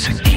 señor.